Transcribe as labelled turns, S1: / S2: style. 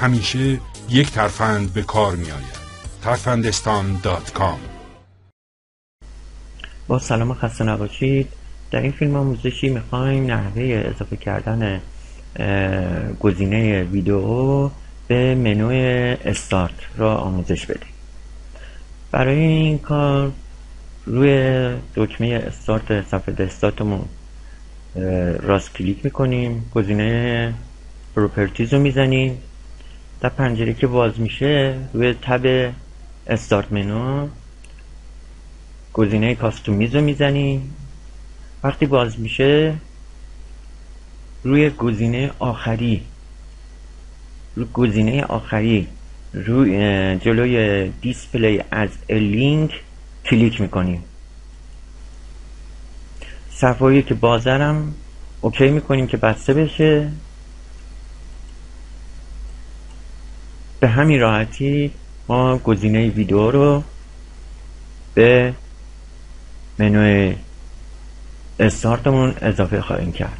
S1: همیشه یک ترفند به کار می آید ترفندستان دات کام.
S2: با سلام خسته نباشید. در این فیلم آموزشی می‌خوایم نحوه اضافه کردن گزینه ویدیو به منوی استارت را آموزش بدیم. برای این کار روی دکمه استارت صفحه دسکتاپمون راست کلیک می‌کنیم. گزینه Properties رو می‌زنیم. در پنجره که باز میشه روی tab Start Menu گزینه Customize رو می‌زنیم وقتی باز میشه روی گزینه آخری روی گزینه آخری روی جلوی Display as link کلیک می‌کنیم صفحایی که بازرم اوکی می‌کنیم که بسته بشه. به همین راحتی ما گزینه ویدیو رو به منوی استارتمون اضافه خواهیم کرد.